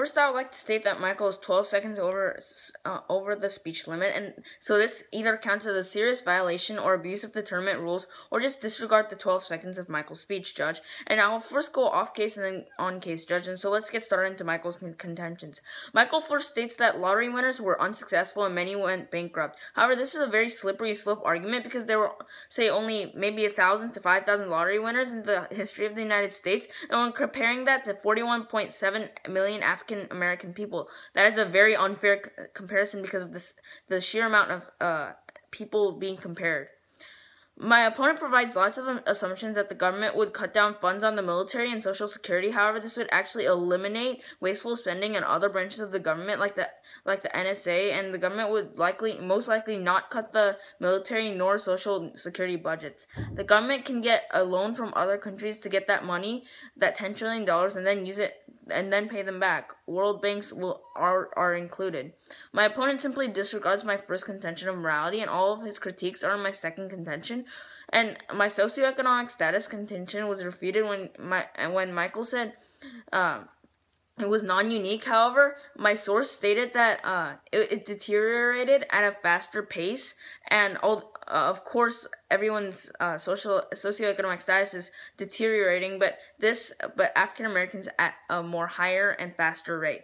First, I would like to state that Michael is 12 seconds over uh, over the speech limit, and so this either counts as a serious violation or abuse of the tournament rules, or just disregard the 12 seconds of Michael's speech, Judge. And I will first go off case and then on case, Judge. And so let's get started into Michael's contentions. Michael first states that lottery winners were unsuccessful and many went bankrupt. However, this is a very slippery slope argument because there were, say, only maybe a thousand to 5,000 lottery winners in the history of the United States, and when comparing that to 41.7 million African African American people. That is a very unfair comparison because of this the sheer amount of uh, people being compared. My opponent provides lots of assumptions that the government would cut down funds on the military and social security. However, this would actually eliminate wasteful spending in other branches of the government, like the like the NSA, and the government would likely, most likely, not cut the military nor social security budgets. The government can get a loan from other countries to get that money, that ten trillion dollars, and then use it and then pay them back. World banks will are are included. My opponent simply disregards my first contention of morality, and all of his critiques are in my second contention. And my socioeconomic status contention was refuted when my when Michael said. Uh, it was non-unique. However, my source stated that uh, it, it, deteriorated at a faster pace, and all, uh, of course, everyone's uh, social socioeconomic status is deteriorating. But this, but African Americans at a more higher and faster rate.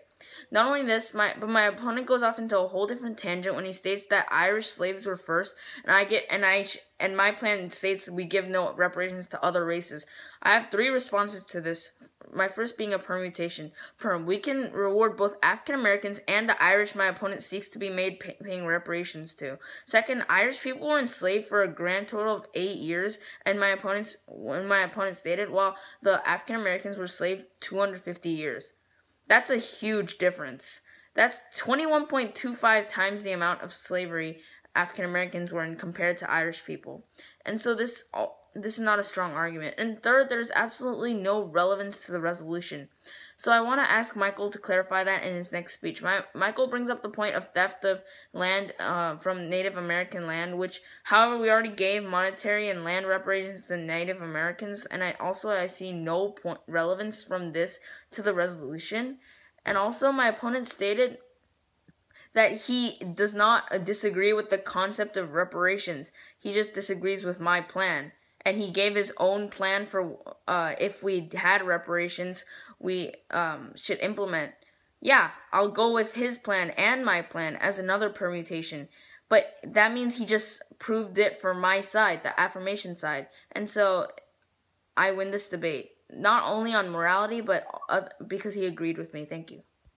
Not only this, my but my opponent goes off into a whole different tangent when he states that Irish slaves were first, and I get and I and my plan states we give no reparations to other races. I have three responses to this my first being a permutation. Perm. We can reward both African Americans and the Irish my opponent seeks to be made pay- paying reparations to. Second, Irish people were enslaved for a grand total of eight years, and my opponents, when my opponent stated, while the African Americans were enslaved 250 years. That's a huge difference. That's 21.25 times the amount of slavery African Americans were in compared to Irish people. And so this this is not a strong argument. And third, there's absolutely no relevance to the resolution. So I want to ask Michael to clarify that in his next speech. My, Michael brings up the point of theft of land uh, from Native American land, which, however, we already gave monetary and land reparations to Native Americans, and I also I see no point relevance from this to the resolution. And also, my opponent stated that he does not disagree with the concept of reparations. He just disagrees with my plan and he gave his own plan for uh, if we had reparations, we um, should implement. Yeah, I'll go with his plan and my plan as another permutation. But that means he just proved it for my side, the affirmation side. And so I win this debate, not only on morality, but uh, because he agreed with me. Thank you.